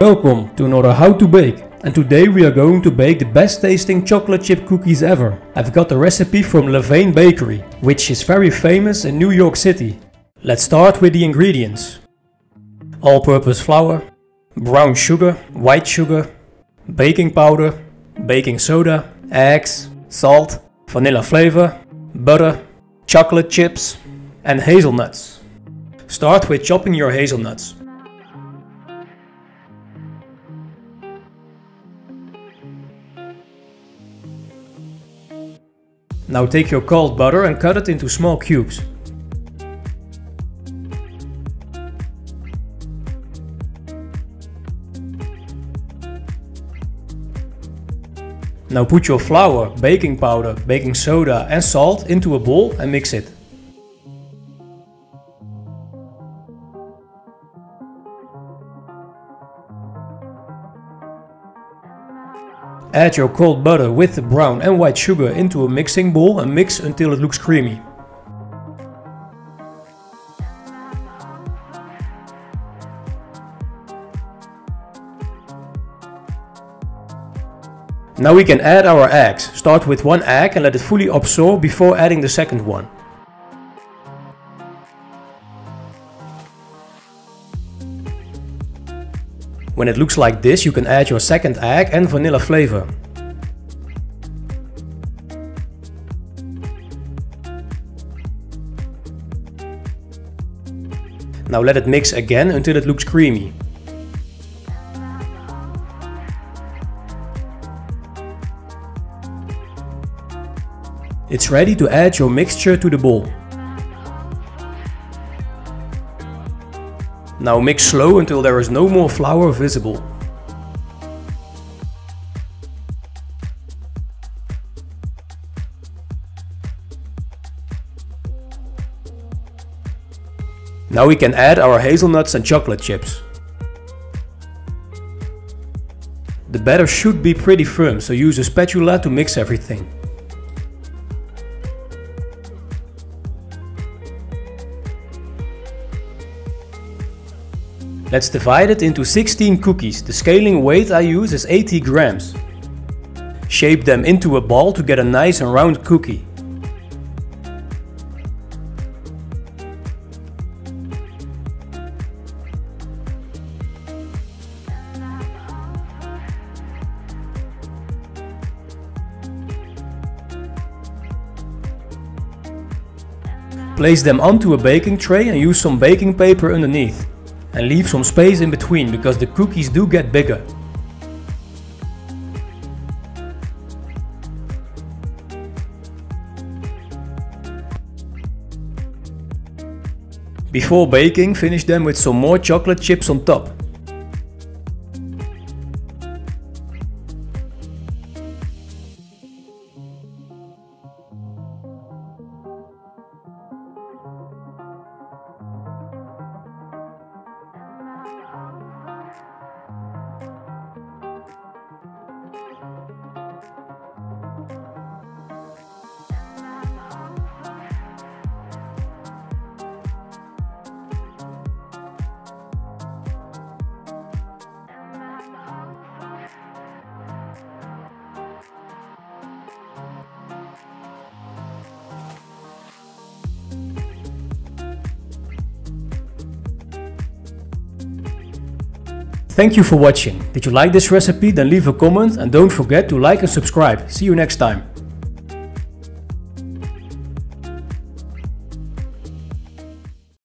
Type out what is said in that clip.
Welcome to another How to Bake and today we are going to bake the best tasting chocolate chip cookies ever. I've got the recipe from Levain Bakery, which is very famous in New York City. Let's start with the ingredients. All-purpose flour, brown sugar, white sugar, baking powder, baking soda, eggs, salt, vanilla flavor, butter, chocolate chips and hazelnuts. Start with chopping your hazelnuts. Now take your cold butter and cut it into small cubes. Now put your flour, baking powder, baking soda and salt into a bowl and mix it. Add your cold butter with the brown and white sugar into a mixing bowl and mix until it looks creamy. Now we can add our eggs. Start with one egg and let it fully absorb before adding the second one. When it looks like this, you can add your second egg and vanilla flavor. Now let it mix again until it looks creamy. It's ready to add your mixture to the bowl. Now mix slow until there is no more flour visible. Now we can add our hazelnuts and chocolate chips. The batter should be pretty firm, so use a spatula to mix everything. Let's divide it into 16 cookies. The scaling weight I use is 80 grams. Shape them into a ball to get a nice and round cookie. Place them onto a baking tray and use some baking paper underneath and leave some space in between because the cookies do get bigger. Before baking, finish them with some more chocolate chips on top. Thank you for watching. Did you like this recipe? Then leave a comment and don't forget to like and subscribe. See you next time.